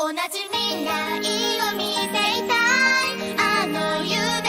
同じ未来を見ていたい。あの夢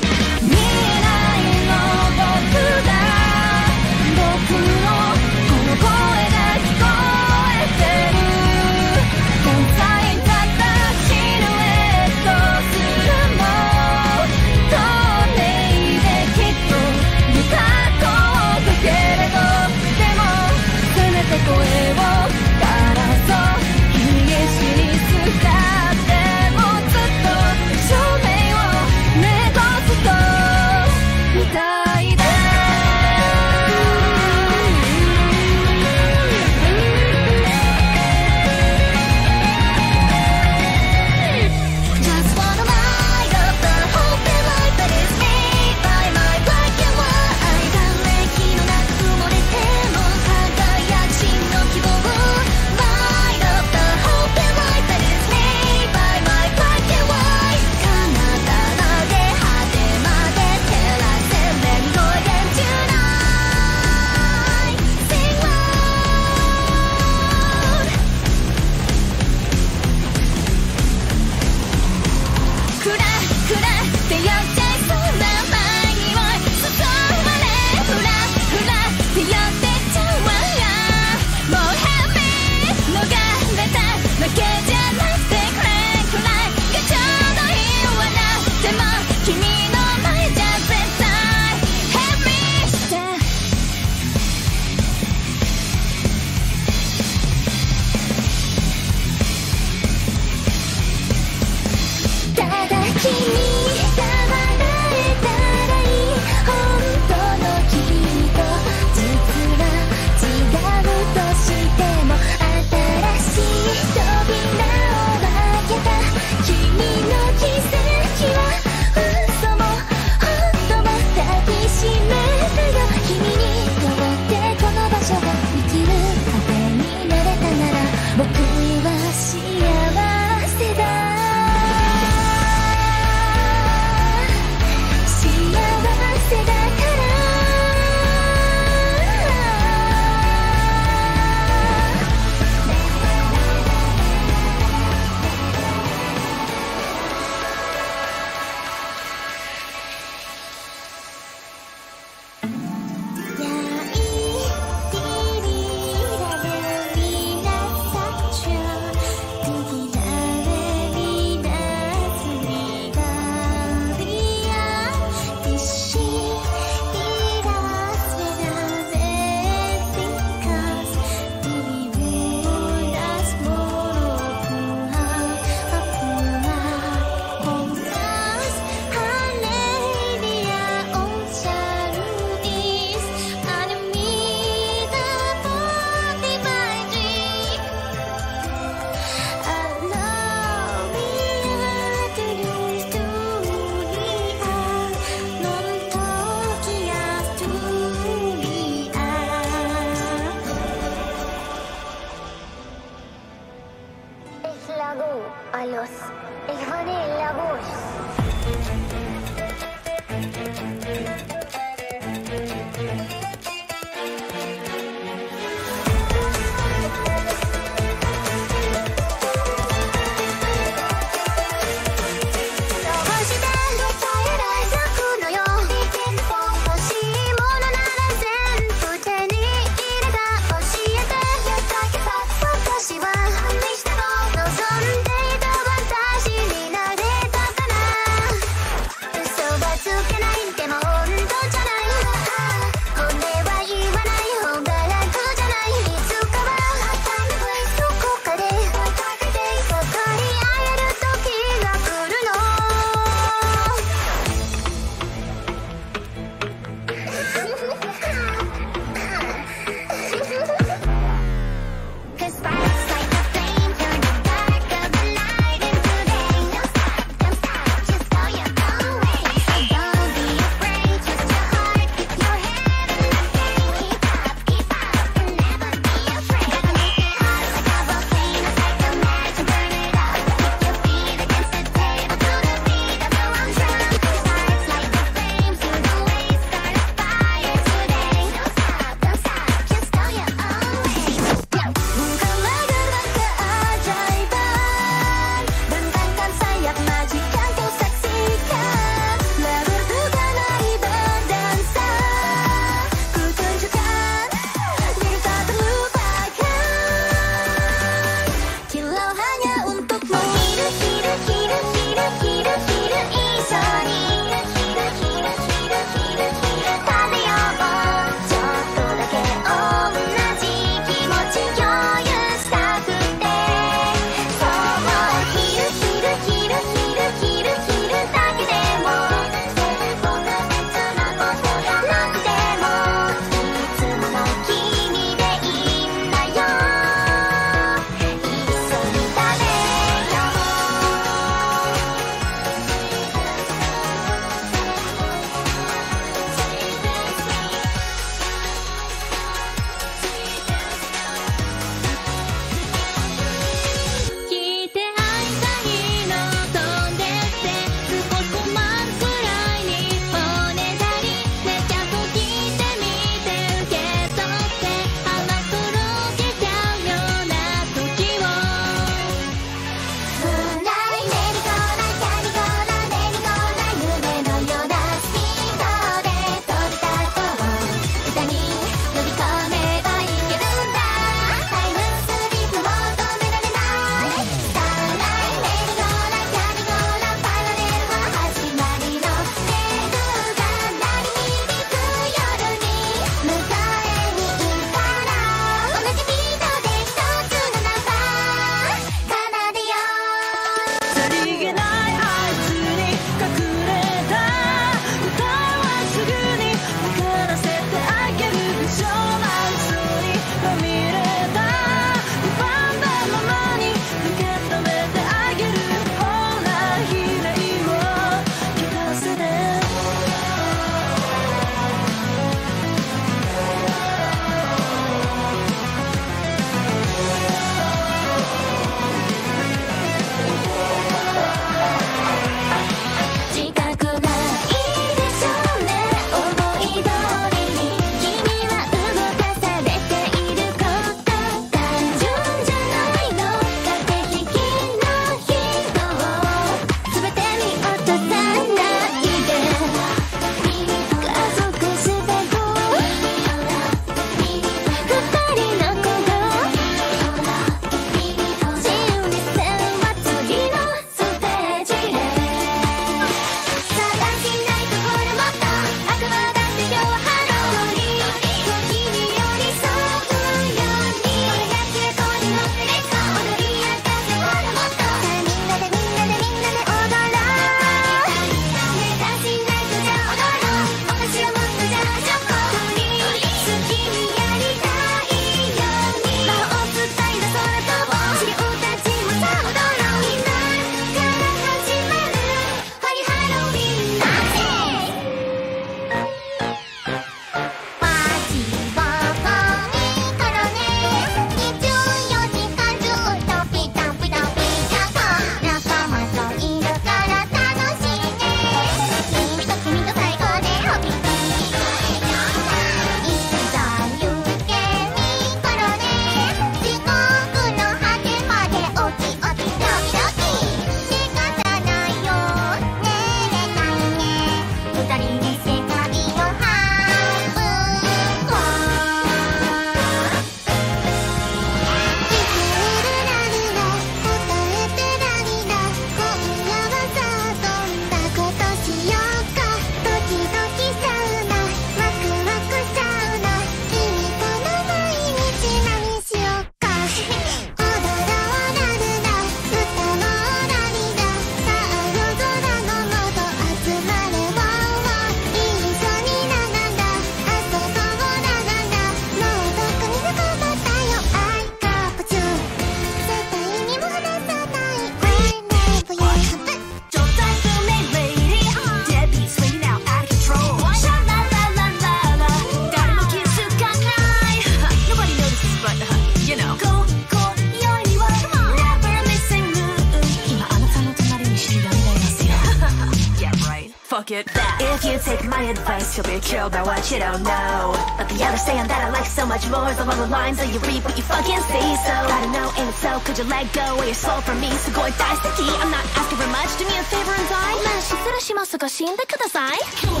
get back. If you take my advice, you'll be killed by what you don't know. But the other saying that I like so much more is along the lines of you reap what you fucking see. So I don't know, ain't it so? Could you let go of your soul for me? So go and die, Saki. I'm not asking for much. Do me a favor and die. まあ、失礼しますが死んでください。この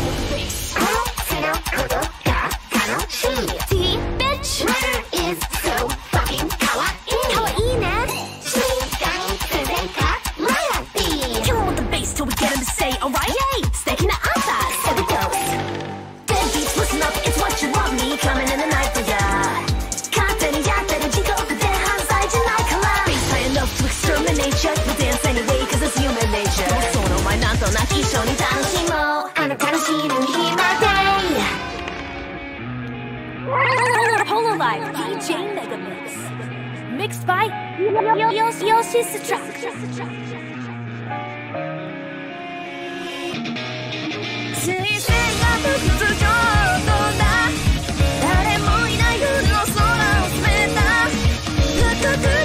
手のことが楽しい。See, bitch, murder is so mixed by Yoshi's Truck. Good, good, good.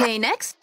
Okay, next.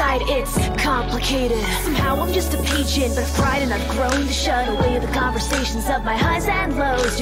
inside it's complicated. Somehow I'm just a patient but i cried and I've grown To shut away the conversations of my highs and lows.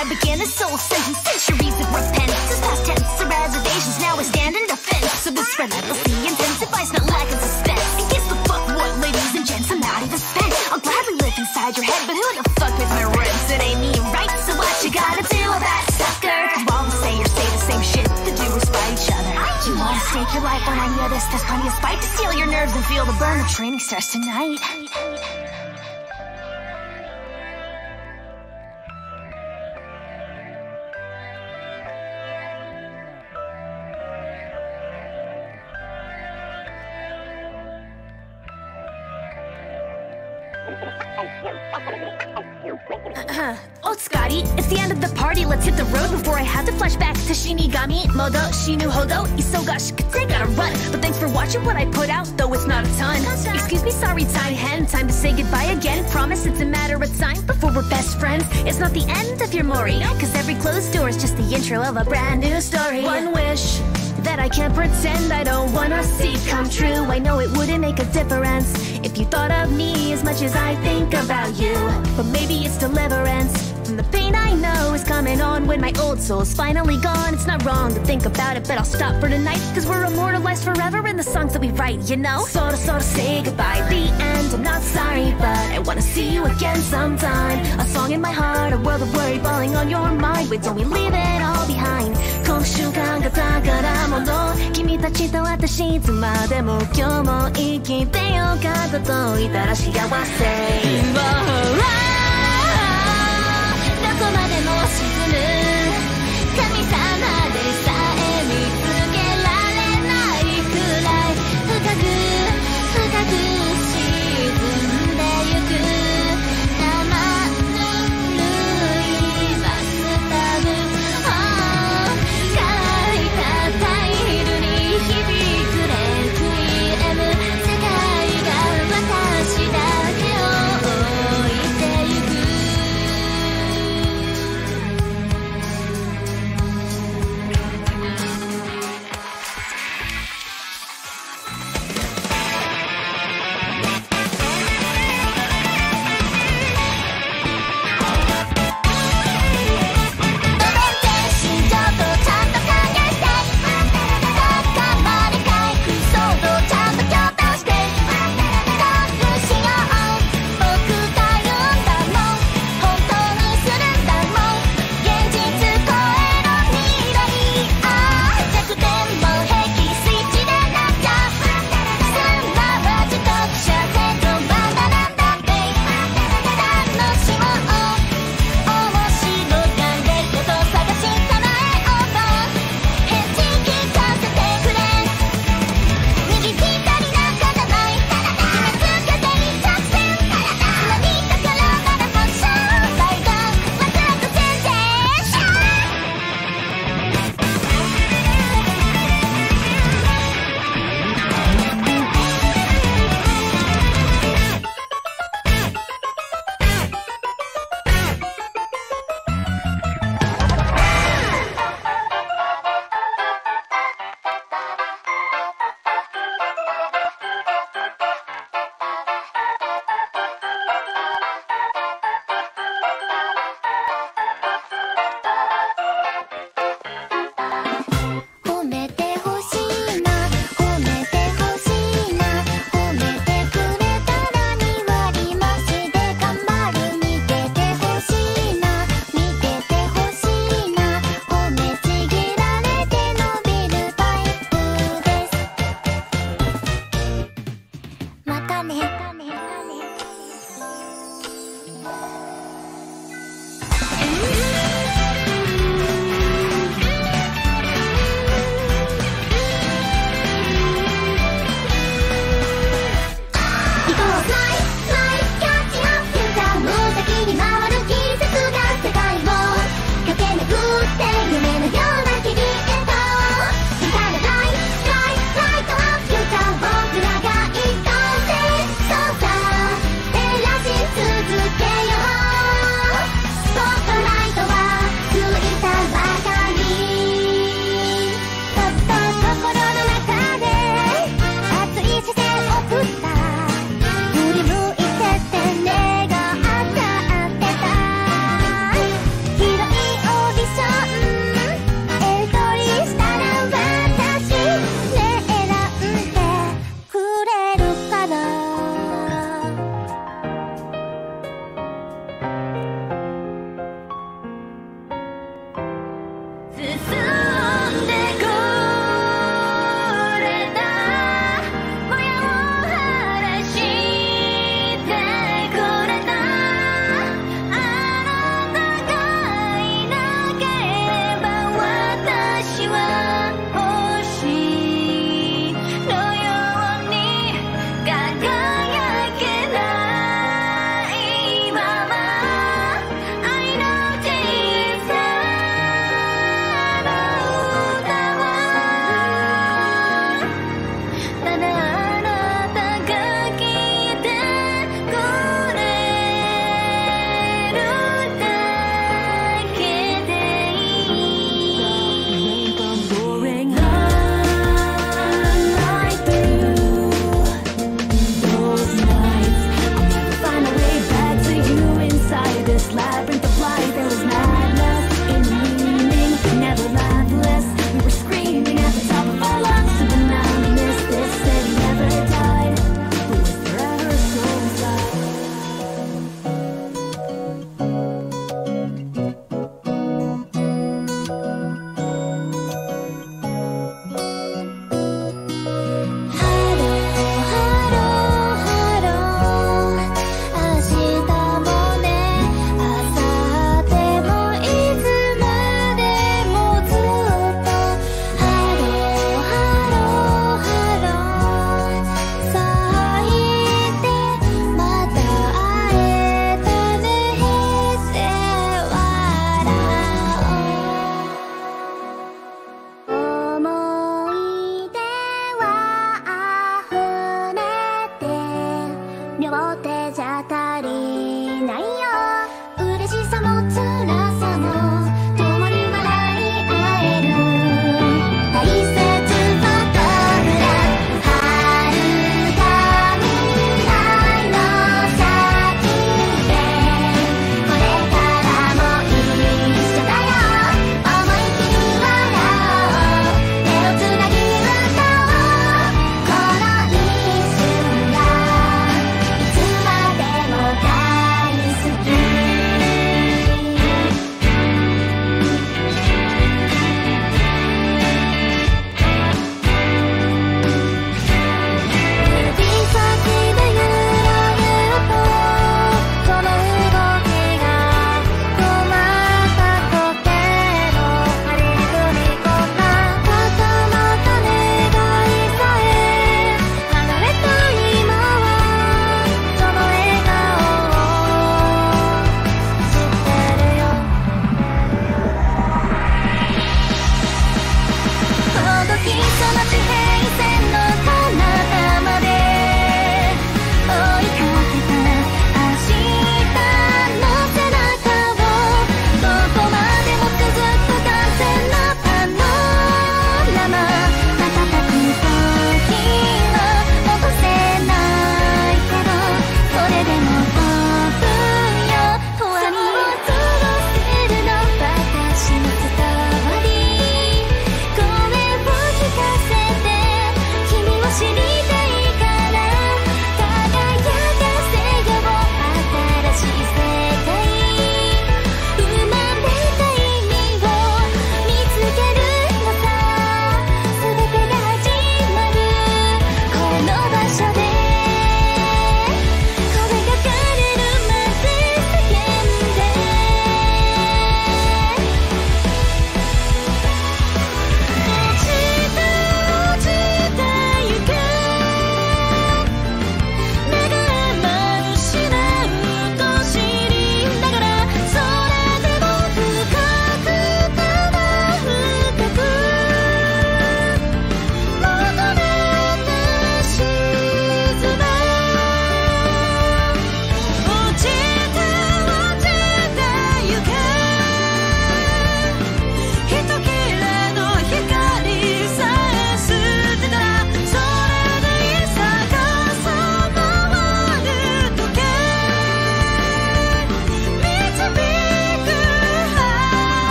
I began a soul sentence. Centuries of repentance. This past tense reservations. Now I stand in defense of this relentlessly intensifies, not lack of suspense. And guess the fuck what, ladies and gents, I'm not even spent. I'll gladly live inside your head, but who the fuck pays my rent? It ain't me, right? So what you gotta do about sucker? You always say or say the same shit to do is fight each other. You wanna stake your life on any of this? There's plenty of spite to steal your nerves and feel the burn. The training starts tonight. To Shinigami. Modo, Shinu Hodo, Isogashikute, gotta run. But thanks for watching what I put out, though it's not a ton. Excuse me, sorry, tie hen. Time to say goodbye again. Promise it's a matter of time before we're best friends. It's not the end of your Mori, cause every closed door is just the intro of a brand new story. One wish that I can't pretend I don't wanna see come true. I know it wouldn't make a difference if you thought of me as much as I think about you. But maybe it's deliverance from the pain I know is coming on when my old soul's finally gone. It's not wrong to think about it, but I'll stop for tonight. Cause we're immortalized forever in the songs that we write, you know? Sorta, sorta say goodbye. The end, I'm not sorry, but I wanna see you again sometime. A song in my heart, a world of worry falling on your mind. Wait, don't we leave it all behind? この瞬間が宝物君たちと私いつまでも今日も生きてよかったと言ったら幸せ